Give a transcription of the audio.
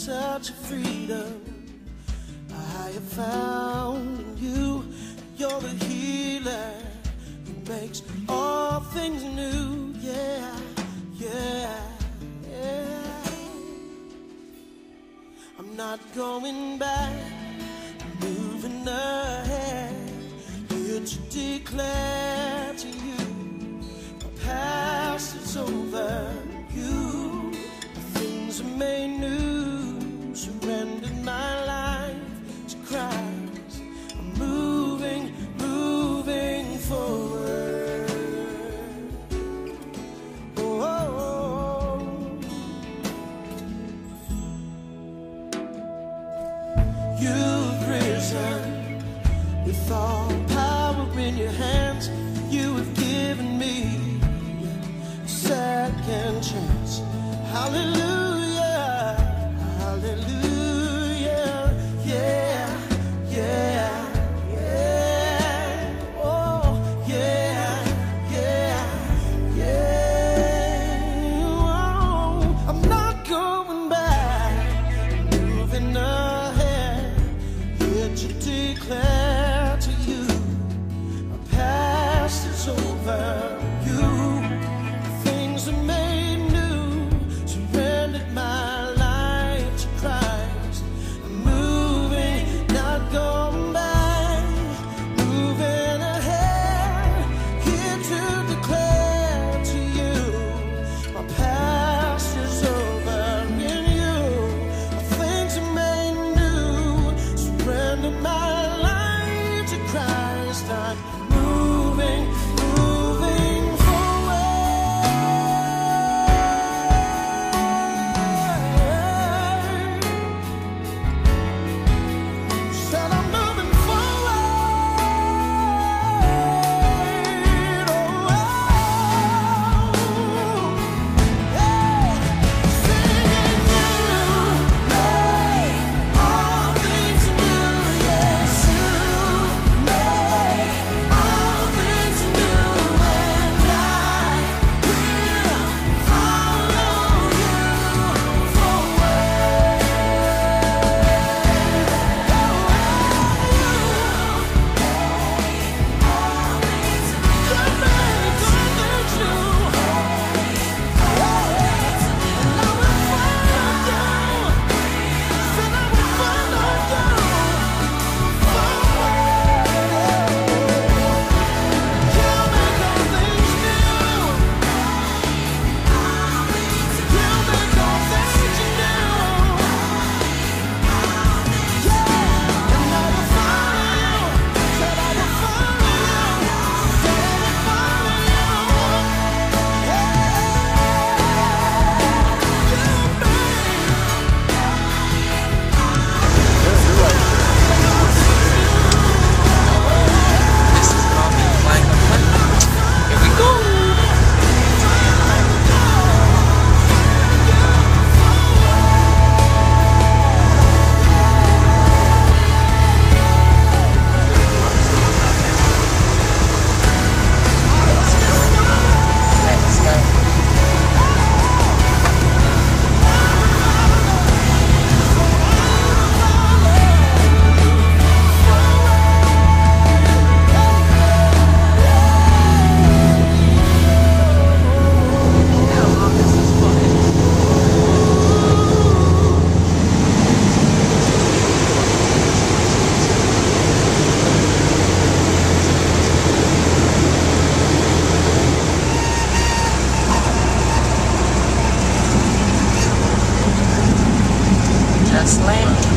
such a freedom I have found in you. You're the healer who makes all things new. Yeah, yeah, yeah. I'm not going back, I'm moving ahead. Here to declare to you. You've risen with all power in your hands. You have given me a second chance. Hallelujah, hallelujah, yeah, yeah, yeah. Oh, yeah, yeah, yeah. Oh, I'm not going Slam.